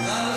아.